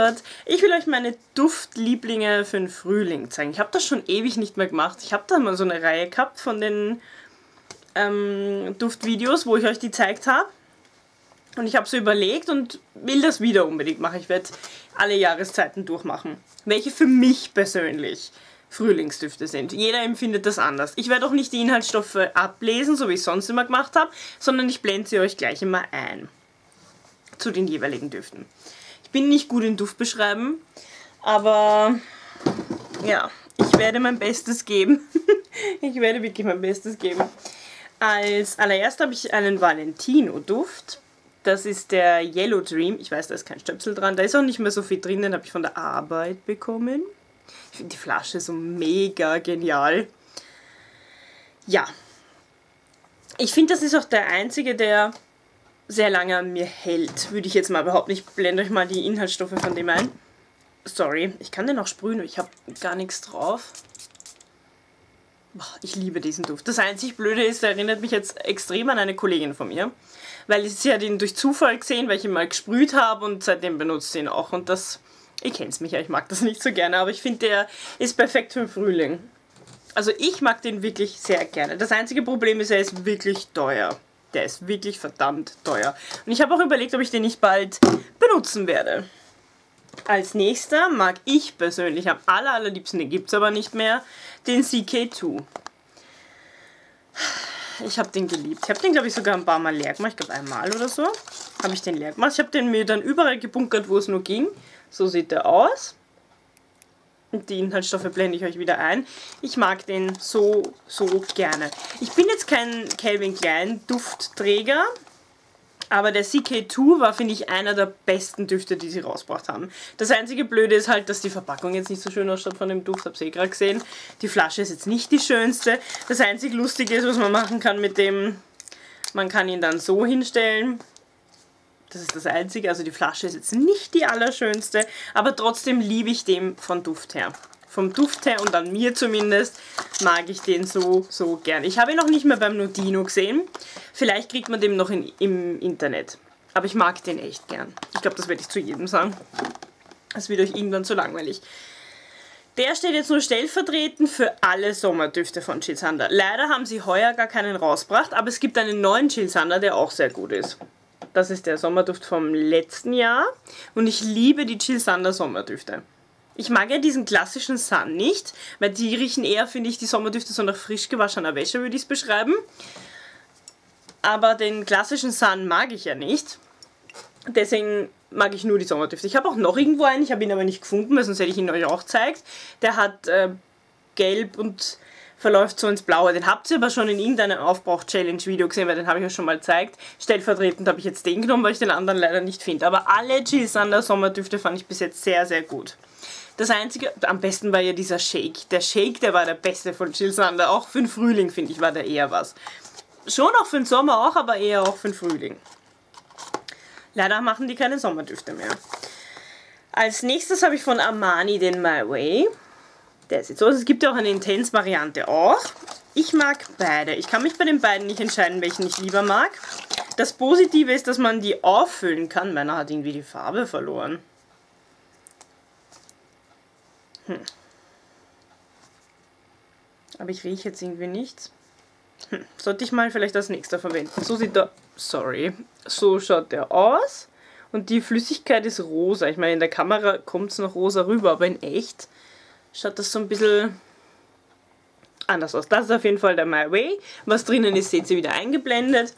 Gott. Ich will euch meine Duftlieblinge für den Frühling zeigen. Ich habe das schon ewig nicht mehr gemacht. Ich habe da mal so eine Reihe gehabt von den ähm, Duftvideos, wo ich euch die gezeigt habe. Und ich habe so überlegt und will das wieder unbedingt machen. Ich werde alle Jahreszeiten durchmachen. Welche für mich persönlich Frühlingsdüfte sind. Jeder empfindet das anders. Ich werde auch nicht die Inhaltsstoffe ablesen, so wie ich sonst immer gemacht habe, sondern ich blende sie euch gleich immer ein. Zu den jeweiligen Düften. Ich bin nicht gut in Duft beschreiben, aber ja, ich werde mein Bestes geben. ich werde wirklich mein Bestes geben. Als allererst habe ich einen Valentino-Duft. Das ist der Yellow Dream. Ich weiß, da ist kein Stöpsel dran. Da ist auch nicht mehr so viel drin. Den habe ich von der Arbeit bekommen. Ich finde die Flasche so mega genial. Ja. Ich finde, das ist auch der einzige, der sehr lange an mir hält, würde ich jetzt mal behaupten. Ich blende euch mal die Inhaltsstoffe von dem ein. Sorry, ich kann den auch sprühen, ich habe gar nichts drauf. Ich liebe diesen Duft. Das einzig Blöde ist, er erinnert mich jetzt extrem an eine Kollegin von mir. Weil sie hat ihn durch Zufall gesehen, weil ich ihn mal gesprüht habe und seitdem benutzt sie ihn auch. Und das, ihr kennt es mich ja, ich mag das nicht so gerne, aber ich finde, der ist perfekt für den Frühling. Also ich mag den wirklich sehr gerne. Das einzige Problem ist, er ist wirklich teuer. Der ist wirklich verdammt teuer. Und ich habe auch überlegt, ob ich den nicht bald benutzen werde. Als nächster mag ich persönlich am aller, allerliebsten, den gibt es aber nicht mehr, den CK2. Ich habe den geliebt. Ich habe den, glaube ich, sogar ein paar Mal leer gemacht. Ich glaube, einmal oder so habe ich den leer gemacht. Ich habe den mir dann überall gebunkert, wo es nur ging. So sieht der aus. Die Inhaltsstoffe blende ich euch wieder ein. Ich mag den so, so gerne. Ich bin jetzt kein Calvin Klein Duftträger, aber der CK2 war, finde ich, einer der besten Düfte, die sie rausgebracht haben. Das einzige Blöde ist halt, dass die Verpackung jetzt nicht so schön ausschaut von dem Duft, hab's eh gerade gesehen. Die Flasche ist jetzt nicht die schönste. Das einzige Lustige ist, was man machen kann mit dem, man kann ihn dann so hinstellen, das ist das Einzige. Also die Flasche ist jetzt nicht die allerschönste, aber trotzdem liebe ich den von Duft her. Vom Duft her und an mir zumindest mag ich den so, so gern. Ich habe ihn noch nicht mehr beim Nodino gesehen. Vielleicht kriegt man den noch in, im Internet. Aber ich mag den echt gern. Ich glaube, das werde ich zu jedem sagen. Das wird euch irgendwann zu langweilig. Der steht jetzt nur stellvertretend für alle Sommerdüfte von Chill Sander. Leider haben sie heuer gar keinen rausgebracht, aber es gibt einen neuen Chill Sander, der auch sehr gut ist. Das ist der Sommerduft vom letzten Jahr. Und ich liebe die Chill Sander Sommerdüfte. Ich mag ja diesen klassischen Sun nicht, weil die riechen eher, finde ich, die Sommerdüfte so nach frisch gewaschener Wäsche, würde ich es beschreiben. Aber den klassischen Sun mag ich ja nicht. Deswegen mag ich nur die Sommerdüfte. Ich habe auch noch irgendwo einen, ich habe ihn aber nicht gefunden, weil sonst hätte ich ihn euch auch gezeigt. Der hat äh, gelb und verläuft so ins Blaue. Den habt ihr aber schon in irgendeinem Aufbrauch-Challenge-Video gesehen, weil den habe ich euch schon mal gezeigt. Stellvertretend habe ich jetzt den genommen, weil ich den anderen leider nicht finde. Aber alle Jill Sander Sommerdüfte fand ich bis jetzt sehr, sehr gut. Das einzige, am besten war ja dieser Shake. Der Shake, der war der beste von Jill Sander. Auch für den Frühling, finde ich, war der eher was. Schon auch für den Sommer auch, aber eher auch für den Frühling. Leider machen die keine Sommerdüfte mehr. Als nächstes habe ich von Armani den My Way. Der sieht so aus. Es gibt ja auch eine Intense-Variante auch. Ich mag beide. Ich kann mich bei den beiden nicht entscheiden, welchen ich lieber mag. Das Positive ist, dass man die auffüllen kann. Meiner hat irgendwie die Farbe verloren. Hm. Aber ich rieche jetzt irgendwie nichts. Hm. Sollte ich mal vielleicht als nächster verwenden. So sieht der... Sorry. So schaut der aus. Und die Flüssigkeit ist rosa. Ich meine, in der Kamera kommt es noch rosa rüber, aber in echt schaut das so ein bisschen anders aus. Das ist auf jeden Fall der My Way. Was drinnen ist, seht ihr wieder eingeblendet.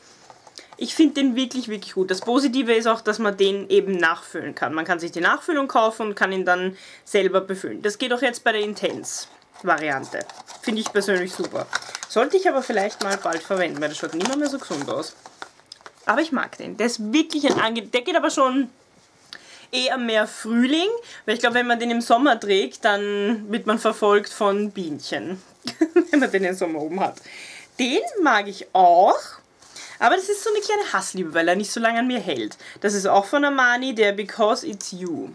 Ich finde den wirklich, wirklich gut. Das Positive ist auch, dass man den eben nachfüllen kann. Man kann sich die Nachfüllung kaufen und kann ihn dann selber befüllen. Das geht auch jetzt bei der Intense-Variante. Finde ich persönlich super. Sollte ich aber vielleicht mal bald verwenden, weil das schaut nicht mehr so gesund aus. Aber ich mag den. Der ist wirklich ein ange... Der geht aber schon eher mehr Frühling, weil ich glaube, wenn man den im Sommer trägt, dann wird man verfolgt von Bienchen, wenn man den im Sommer oben hat. Den mag ich auch, aber das ist so eine kleine Hassliebe, weil er nicht so lange an mir hält. Das ist auch von Armani, der Because It's You.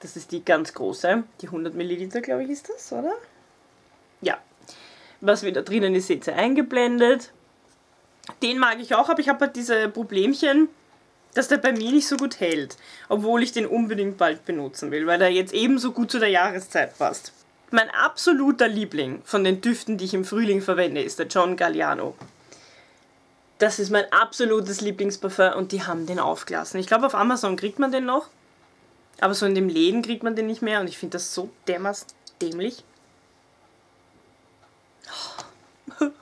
Das ist die ganz große, die 100 Milliliter, glaube ich, ist das, oder? Ja. Was wieder drinnen ist, seht ihr eingeblendet. Den mag ich auch, aber ich habe halt diese Problemchen, dass der bei mir nicht so gut hält, obwohl ich den unbedingt bald benutzen will, weil er jetzt ebenso gut zu der Jahreszeit passt. Mein absoluter Liebling von den Düften, die ich im Frühling verwende, ist der John Galliano. Das ist mein absolutes Lieblingsparfum und die haben den aufgelassen. Ich glaube, auf Amazon kriegt man den noch, aber so in den Läden kriegt man den nicht mehr und ich finde das so dermaßen dämlich.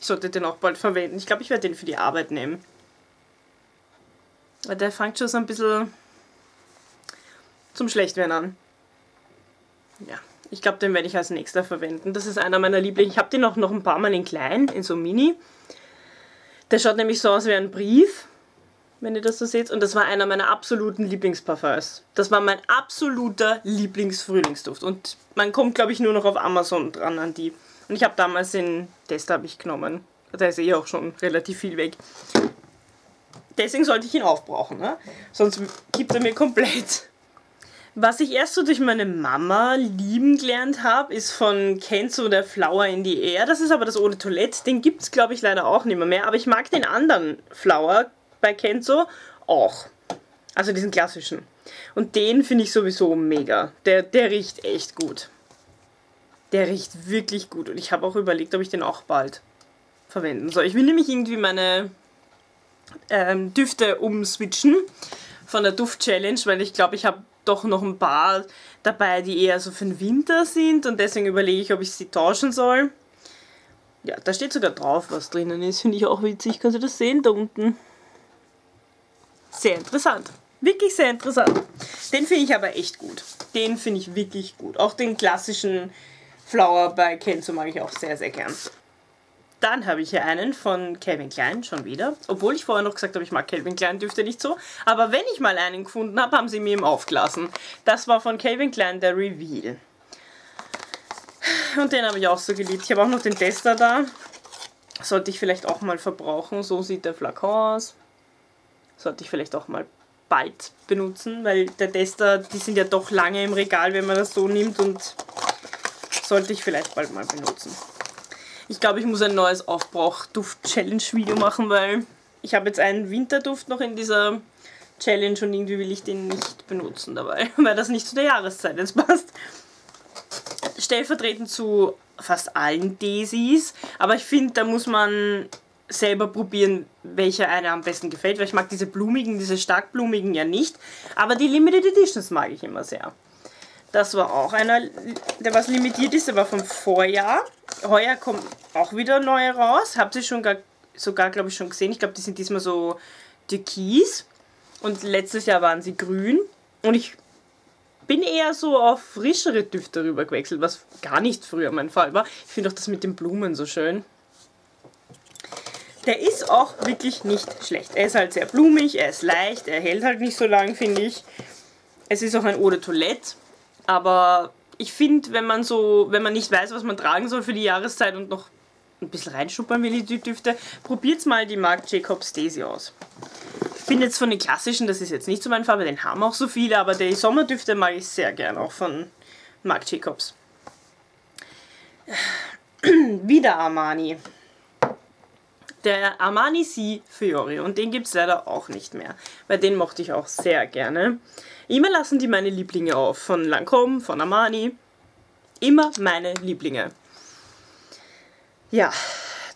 Ich sollte den auch bald verwenden. Ich glaube, ich werde den für die Arbeit nehmen. Der fängt schon so ein bisschen zum Schlechtwerden an. Ja, ich glaube, den werde ich als nächster verwenden. Das ist einer meiner Lieblinge. Ich habe den auch noch ein paar Mal in klein, in so Mini. Der schaut nämlich so aus wie ein Brief, wenn ihr das so seht. Und das war einer meiner absoluten Lieblingsparfums. Das war mein absoluter Lieblingsfrühlingsduft. Und man kommt, glaube ich, nur noch auf Amazon dran an die. Und ich habe damals den Test habe ich genommen. Da ist eh auch schon relativ viel weg. Deswegen sollte ich ihn aufbrauchen, ne? sonst gibt er mir komplett. Was ich erst so durch meine Mama lieben gelernt habe, ist von Kenzo der Flower in the Air. Das ist aber das ohne Toilette. Den gibt es, glaube ich, leider auch nicht mehr, mehr. Aber ich mag den anderen Flower bei Kenzo auch. Also diesen klassischen. Und den finde ich sowieso mega. Der, der riecht echt gut. Der riecht wirklich gut. Und ich habe auch überlegt, ob ich den auch bald verwenden soll. Ich will nämlich irgendwie meine ähm, Düfte umswitchen von der Duft-Challenge, weil ich glaube, ich habe doch noch ein paar dabei, die eher so für den Winter sind und deswegen überlege ich, ob ich sie tauschen soll. Ja, da steht sogar drauf, was drinnen ist. Finde ich auch witzig. Kannst du das sehen da unten? Sehr interessant. Wirklich sehr interessant. Den finde ich aber echt gut. Den finde ich wirklich gut. Auch den klassischen Flower bei Kenzo mag ich auch sehr, sehr gern. Dann habe ich hier einen von Calvin Klein schon wieder. Obwohl ich vorher noch gesagt habe, ich mag Calvin Klein, dürfte nicht so. Aber wenn ich mal einen gefunden habe, haben sie mir ihn aufgelassen. Das war von Calvin Klein der Reveal. Und den habe ich auch so geliebt. Ich habe auch noch den Tester da. Sollte ich vielleicht auch mal verbrauchen. So sieht der Flakon aus. Sollte ich vielleicht auch mal bald benutzen, weil der Tester, die sind ja doch lange im Regal, wenn man das so nimmt und sollte ich vielleicht bald mal benutzen. Ich glaube, ich muss ein neues Aufbrauch-Duft-Challenge-Video machen, weil ich habe jetzt einen Winterduft noch in dieser Challenge und irgendwie will ich den nicht benutzen dabei, weil das nicht zu der Jahreszeit jetzt passt. Stellvertretend zu fast allen Daisies, aber ich finde, da muss man selber probieren, welcher einer am besten gefällt, weil ich mag diese blumigen, diese stark blumigen ja nicht, aber die Limited Editions mag ich immer sehr. Das war auch einer, der was limitiert ist, war vom Vorjahr. Heuer kommen auch wieder neue raus. Habt ihr schon gar, sogar, glaube ich, schon gesehen. Ich glaube, die sind diesmal so türkis. Und letztes Jahr waren sie grün. Und ich bin eher so auf frischere Düfte rüber gewechselt, was gar nicht früher mein Fall war. Ich finde auch das mit den Blumen so schön. Der ist auch wirklich nicht schlecht. Er ist halt sehr blumig, er ist leicht, er hält halt nicht so lang, finde ich. Es ist auch ein Eau de Toilette. Aber ich finde, wenn man so, wenn man nicht weiß, was man tragen soll für die Jahreszeit und noch ein bisschen reinschuppern will die Düfte, probiert mal die Marc Jacobs Daisy aus. Ich bin jetzt von den klassischen, das ist jetzt nicht so mein weil den haben auch so viele, aber die Sommerdüfte mag ich sehr gern, auch von Marc Jacobs. Wieder Armani. Der Armani Sea Fiori und den gibt es leider auch nicht mehr, weil den mochte ich auch sehr gerne. Immer lassen die meine Lieblinge auf. Von Lancome, von Armani. Immer meine Lieblinge. Ja,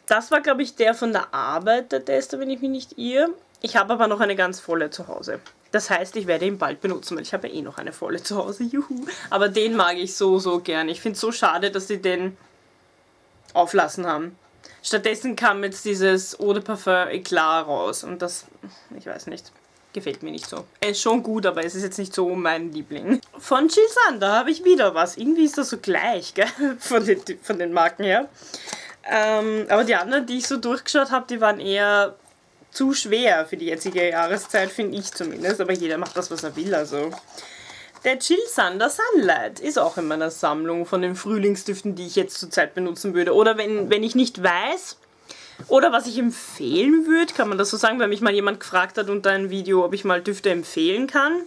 das war, glaube ich, der von der Arbeit, der Tester, wenn ich mich nicht irre. Ich habe aber noch eine ganz volle zu Hause. Das heißt, ich werde ihn bald benutzen, weil ich habe ja eh noch eine volle zu Hause. Juhu. Aber den mag ich so, so gern. Ich finde es so schade, dass sie den auflassen haben. Stattdessen kam jetzt dieses Eau de Parfum Eclat raus. Und das, ich weiß nicht gefällt mir nicht so. Er ist schon gut, aber es ist jetzt nicht so mein Liebling. Von Jill Sander habe ich wieder was. Irgendwie ist das so gleich, gell? Von den, von den Marken her. Ähm, aber die anderen, die ich so durchgeschaut habe, die waren eher zu schwer für die jetzige Jahreszeit, finde ich zumindest. Aber jeder macht das, was er will, also. Der Chill Sander Sunlight ist auch in meiner Sammlung von den Frühlingsdüften, die ich jetzt zurzeit benutzen würde. Oder wenn, wenn ich nicht weiß, oder was ich empfehlen würde, kann man das so sagen, weil mich mal jemand gefragt hat unter einem Video, ob ich mal Düfte empfehlen kann.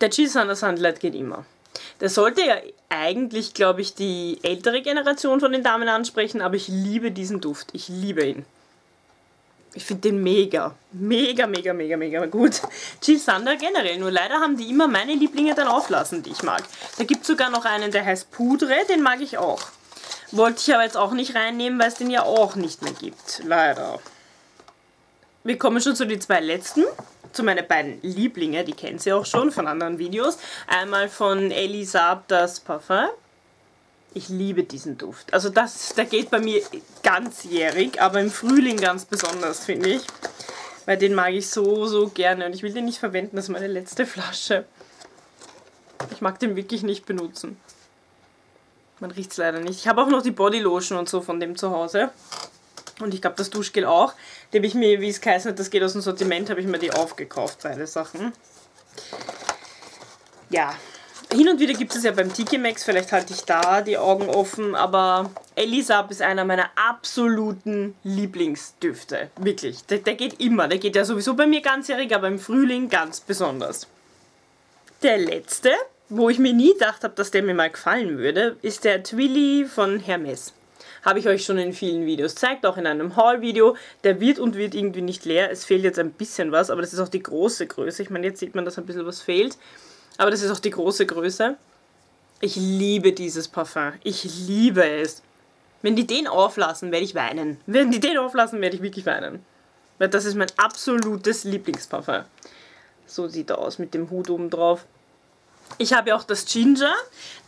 Der Cheese Thunder Sunlight geht immer. Der sollte ja eigentlich, glaube ich, die ältere Generation von den Damen ansprechen, aber ich liebe diesen Duft. Ich liebe ihn. Ich finde den mega. Mega, mega, mega, mega gut. Jill Sander generell. Nur leider haben die immer meine Lieblinge dann auflassen, die ich mag. Da gibt es sogar noch einen, der heißt Pudre. Den mag ich auch. Wollte ich aber jetzt auch nicht reinnehmen, weil es den ja auch nicht mehr gibt. Leider. Wir kommen schon zu den zwei letzten. Zu meinen beiden Lieblinge. Die kennt ihr auch schon von anderen Videos. Einmal von Elisab das Parfum. Ich liebe diesen Duft. Also das, der geht bei mir ganzjährig, aber im Frühling ganz besonders, finde ich. Weil den mag ich so, so gerne und ich will den nicht verwenden, das ist meine letzte Flasche. Ich mag den wirklich nicht benutzen. Man riecht es leider nicht. Ich habe auch noch die Bodylotion und so von dem zu Hause. Und ich glaube das Duschgel auch. Die habe ich mir, wie es geheißen das geht aus dem Sortiment, habe ich mir die aufgekauft, beide Sachen. Ja, hin und wieder gibt es ja beim Tiki Max, vielleicht halte ich da die Augen offen, aber Elisab ist einer meiner absoluten Lieblingsdüfte. Wirklich. Der, der geht immer. Der geht ja sowieso bei mir ganzjährig, aber im Frühling ganz besonders. Der letzte, wo ich mir nie gedacht habe, dass der mir mal gefallen würde, ist der Twilly von Hermes. Habe ich euch schon in vielen Videos gezeigt, auch in einem Haul-Video. Der wird und wird irgendwie nicht leer. Es fehlt jetzt ein bisschen was, aber das ist auch die große Größe. Ich meine, jetzt sieht man, dass ein bisschen was fehlt. Aber das ist auch die große Größe. Ich liebe dieses Parfum. Ich liebe es. Wenn die den auflassen, werde ich weinen. Wenn die den auflassen, werde ich wirklich weinen. Weil das ist mein absolutes Lieblingsparfum. So sieht er aus mit dem Hut oben drauf. Ich habe ja auch das Ginger.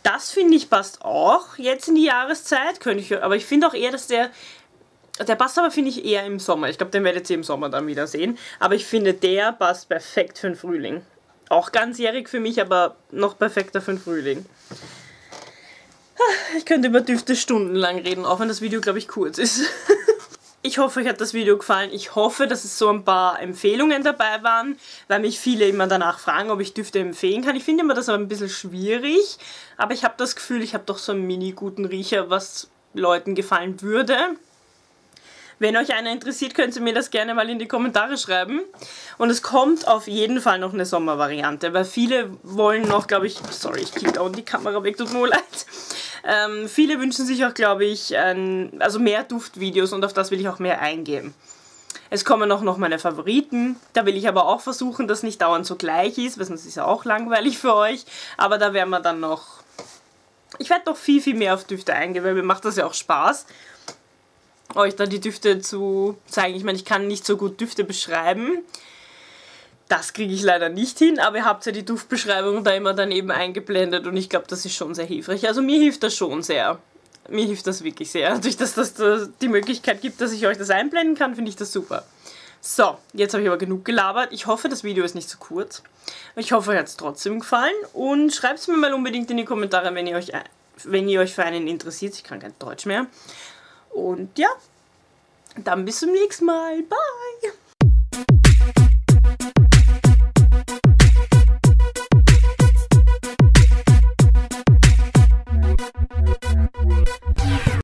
Das finde ich passt auch jetzt in die Jahreszeit. Könnte ich, aber ich finde auch eher, dass der. Der passt aber, finde ich, eher im Sommer. Ich glaube, den werdet ihr im Sommer dann wieder sehen. Aber ich finde, der passt perfekt für den Frühling. Auch ganzjährig für mich, aber noch perfekter für den Frühling. Ich könnte über Düfte stundenlang reden, auch wenn das Video, glaube ich, kurz ist. Ich hoffe, euch hat das Video gefallen. Ich hoffe, dass es so ein paar Empfehlungen dabei waren, weil mich viele immer danach fragen, ob ich Düfte empfehlen kann. Ich finde immer das aber ein bisschen schwierig, aber ich habe das Gefühl, ich habe doch so einen mini-guten Riecher, was Leuten gefallen würde. Wenn euch einer interessiert, könnt ihr mir das gerne mal in die Kommentare schreiben. Und es kommt auf jeden Fall noch eine Sommervariante, weil viele wollen noch, glaube ich, sorry, ich kicke auch die Kamera weg, tut mir leid. Ähm, viele wünschen sich auch, glaube ich, ein, also mehr Duftvideos und auf das will ich auch mehr eingehen. Es kommen auch noch meine Favoriten. Da will ich aber auch versuchen, dass nicht dauernd so gleich ist, weil sonst ist ja auch langweilig für euch. Aber da werden wir dann noch... Ich werde noch viel, viel mehr auf Düfte eingehen, weil mir macht das ja auch Spaß euch da die Düfte zu zeigen. Ich meine, ich kann nicht so gut Düfte beschreiben. Das kriege ich leider nicht hin, aber ihr habt ja die Duftbeschreibung da immer daneben eingeblendet und ich glaube, das ist schon sehr hilfreich. Also mir hilft das schon sehr. Mir hilft das wirklich sehr. Durch dass das die Möglichkeit gibt, dass ich euch das einblenden kann, finde ich das super. So, jetzt habe ich aber genug gelabert. Ich hoffe, das Video ist nicht zu kurz. Ich hoffe, euch hat es trotzdem gefallen. Und schreibt es mir mal unbedingt in die Kommentare, wenn ihr euch, wenn ihr euch für einen interessiert. Ich kann kein Deutsch mehr. Und ja, dann bis zum nächsten Mal. Bye!